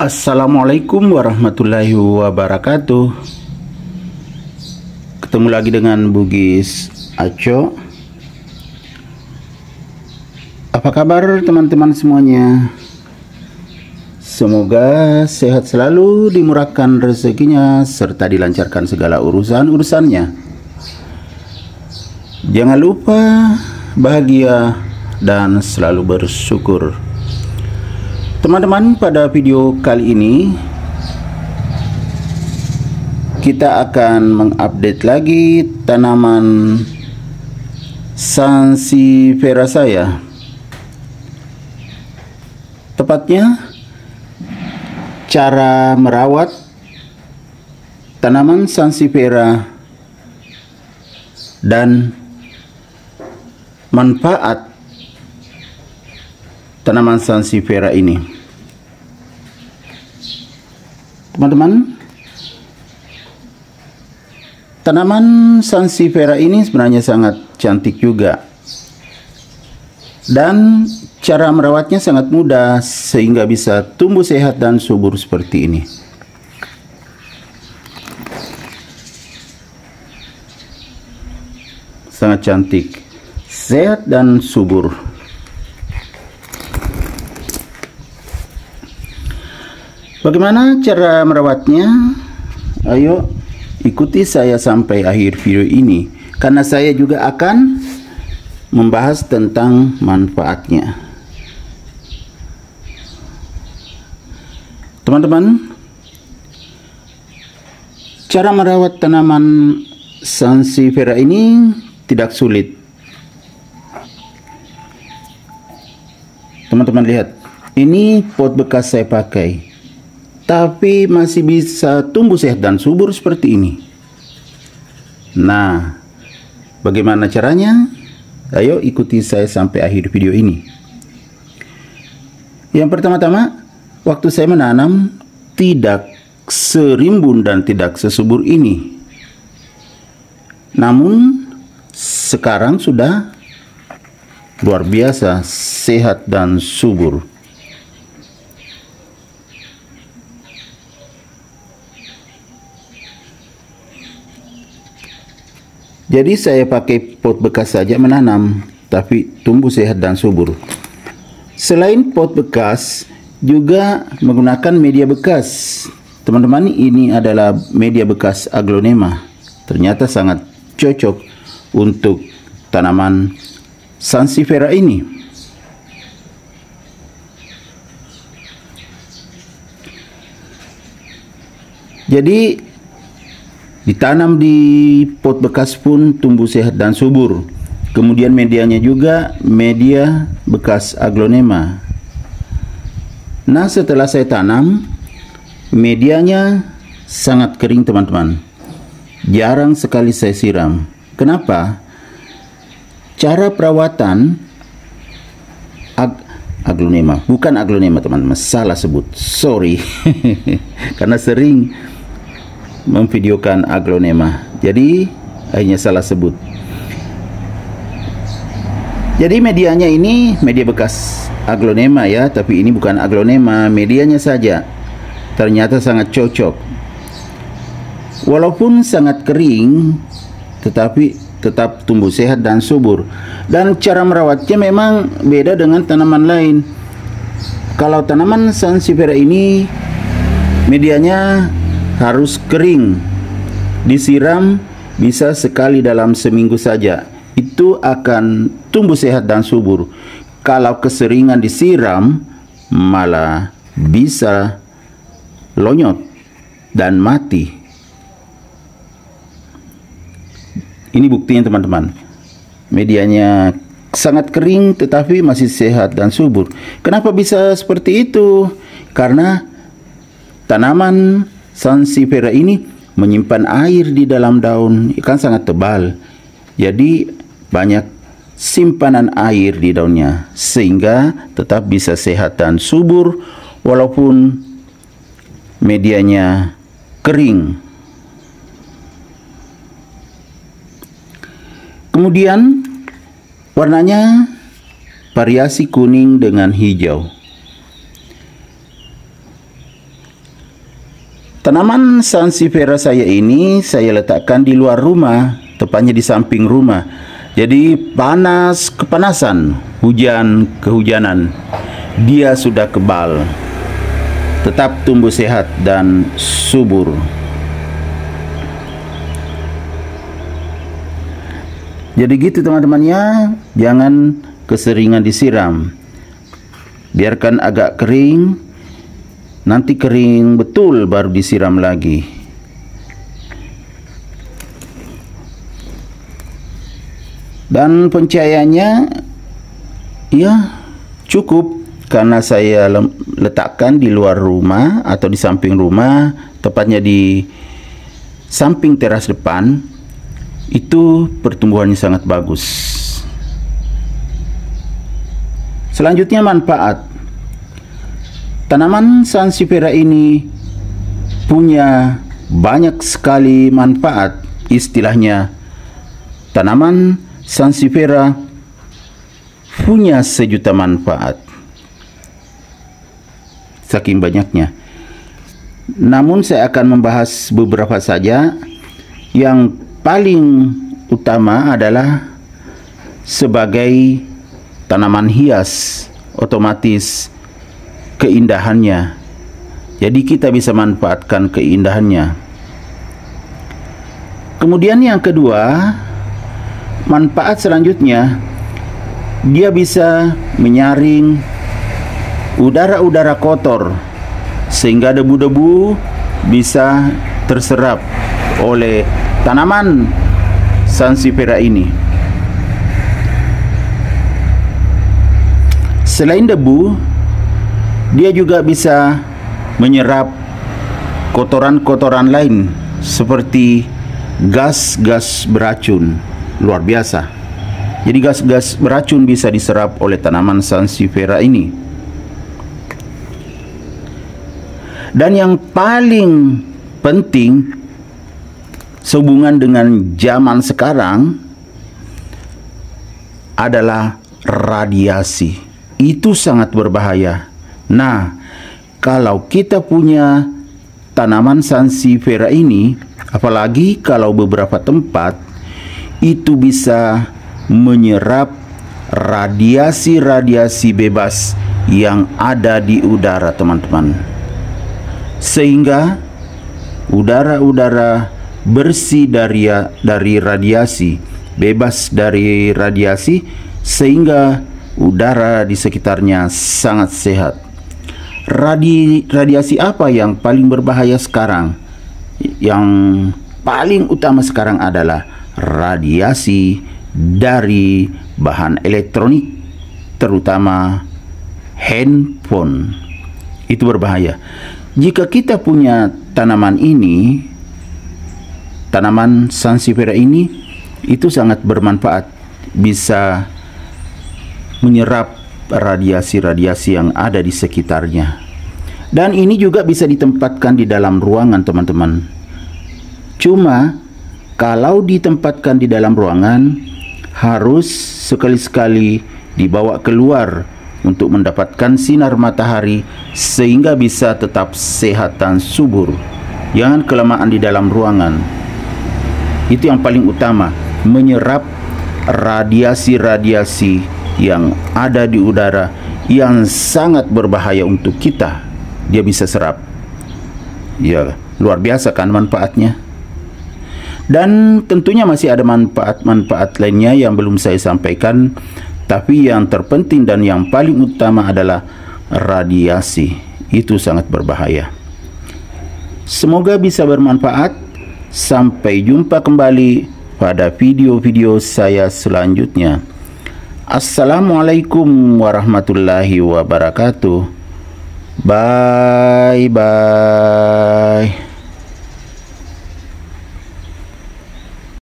Assalamualaikum warahmatullahi wabarakatuh. Ketemu lagi dengan Bugis Aco. Apa kabar teman-teman semuanya? Semoga sehat selalu dimurahkan rezekinya Serta dilancarkan segala urusan-urusannya. Jangan lupa bahagia dan selalu bersyukur Teman-teman pada video kali ini Kita akan mengupdate lagi tanaman Sansifera saya Tepatnya Cara merawat tanaman Sansifera Dan manfaat tanaman sansifera ini. Teman-teman, tanaman sansifera ini sebenarnya sangat cantik juga. Dan cara merawatnya sangat mudah sehingga bisa tumbuh sehat dan subur seperti ini. Sangat cantik, sehat dan subur. Bagaimana cara merawatnya? Ayo ikuti saya sampai akhir video ini karena saya juga akan membahas tentang manfaatnya. Teman-teman, cara merawat tanaman sansifera ini tidak sulit. Teman-teman lihat, ini pot bekas saya pakai tapi masih bisa tumbuh sehat dan subur seperti ini. Nah, bagaimana caranya? Ayo ikuti saya sampai akhir video ini. Yang pertama-tama, waktu saya menanam tidak serimbun dan tidak sesubur ini. Namun sekarang sudah luar biasa sehat dan subur. Jadi saya pakai pot bekas saja menanam, tapi tumbuh sehat dan subur. Selain pot bekas, juga menggunakan media bekas. Teman-teman, ini adalah media bekas aglonema. Ternyata sangat cocok untuk tanaman sansifera ini. Jadi Ditanam di pot bekas pun tumbuh sehat dan subur. Kemudian medianya juga media bekas aglonema. Nah, setelah saya tanam, medianya sangat kering, teman-teman. Jarang sekali saya siram. Kenapa? Cara perawatan ag aglonema, bukan aglonema, teman-teman. Salah sebut. Sorry. Karena sering memvideokan aglonema. Jadi akhirnya salah sebut. Jadi medianya ini media bekas aglonema ya, tapi ini bukan aglonema, medianya saja. Ternyata sangat cocok. Walaupun sangat kering, tetapi tetap tumbuh sehat dan subur. Dan cara merawatnya memang beda dengan tanaman lain. Kalau tanaman sansifera ini medianya harus kering. Disiram bisa sekali dalam seminggu saja. Itu akan tumbuh sehat dan subur. Kalau keseringan disiram, malah bisa lonyot dan mati. Ini buktinya teman-teman. Medianya sangat kering tetapi masih sehat dan subur. Kenapa bisa seperti itu? Karena tanaman Sansifera ini menyimpan air di dalam daun ikan sangat tebal. Jadi banyak simpanan air di daunnya sehingga tetap bisa sehat dan subur walaupun medianya kering. Kemudian warnanya variasi kuning dengan hijau. Tanaman sansifera saya ini saya letakkan di luar rumah, tepatnya di samping rumah. Jadi panas kepanasan, hujan kehujanan, dia sudah kebal. Tetap tumbuh sehat dan subur. Jadi gitu teman-temannya, jangan keseringan disiram. Biarkan agak kering, nanti kering betul baru disiram lagi. Dan pencahayaannya ya cukup. Karena saya letakkan di luar rumah atau di samping rumah tepatnya di samping teras depan itu pertumbuhannya sangat bagus. Selanjutnya manfaat Tanaman sansifera ini punya banyak sekali manfaat. Istilahnya, tanaman sansifera punya sejuta manfaat. Saking banyaknya. Namun saya akan membahas beberapa saja. Yang paling utama adalah sebagai tanaman hias otomatis keindahannya. Jadi kita bisa manfaatkan keindahannya. Kemudian yang kedua, manfaat selanjutnya dia bisa menyaring udara-udara kotor sehingga debu-debu bisa terserap oleh tanaman sansifera ini. Selain debu, dia juga bisa menyerap kotoran-kotoran lain seperti gas-gas beracun luar biasa. Jadi gas-gas beracun bisa diserap oleh tanaman sansifera ini. Dan yang paling penting sehubungan dengan zaman sekarang adalah radiasi. Itu sangat berbahaya Nah, kalau kita punya tanaman sansifera ini, apalagi kalau beberapa tempat itu bisa menyerap radiasi-radiasi bebas yang ada di udara, teman-teman. Sehingga udara-udara bersih dari dari radiasi, bebas dari radiasi sehingga udara di sekitarnya sangat sehat radi radiasi apa yang paling berbahaya sekarang? Yang paling utama sekarang adalah radiasi dari bahan elektronik terutama handphone. Itu berbahaya. Jika kita punya tanaman ini, tanaman sansifera ini itu sangat bermanfaat, bisa menyerap radiasi-radiasi yang ada di sekitarnya. Dan ini juga bisa ditempatkan di dalam ruangan, teman-teman. Cuma kalau ditempatkan di dalam ruangan harus sekali-sekali dibawa keluar untuk mendapatkan sinar matahari sehingga bisa tetap sehat dan subur. Jangan kelamaan di dalam ruangan. Itu yang paling utama, menyerap radiasi-radiasi yang ada di udara yang sangat berbahaya untuk kita. Dia bisa serap. Ya, luar biasa kan manfaatnya. Dan tentunya masih ada manfaat-manfaat lainnya yang belum saya sampaikan, tapi yang terpenting dan yang paling utama adalah radiasi. Itu sangat berbahaya. Semoga bisa bermanfaat. Sampai jumpa kembali pada video-video saya selanjutnya. Assalamualaikum warahmatullahi wabarakatuh. Bye bye.